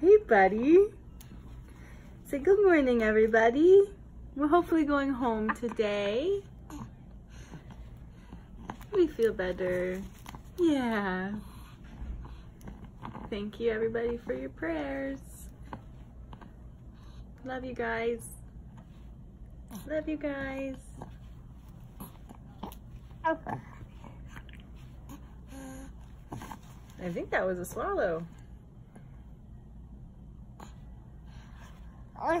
Hey, buddy. Say good morning, everybody. We're hopefully going home today. We feel better. Yeah. Thank you, everybody, for your prayers. Love you guys. Love you guys. I think that was a swallow. Uh,